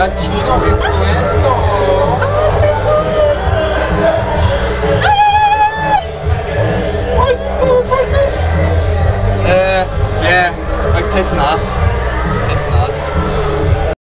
Latino influenza. Yeah, like tits and